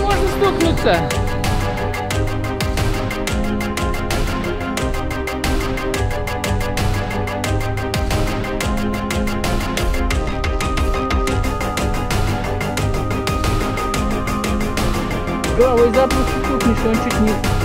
можно стукнуться. Головой запуск стукнешь, он чуть не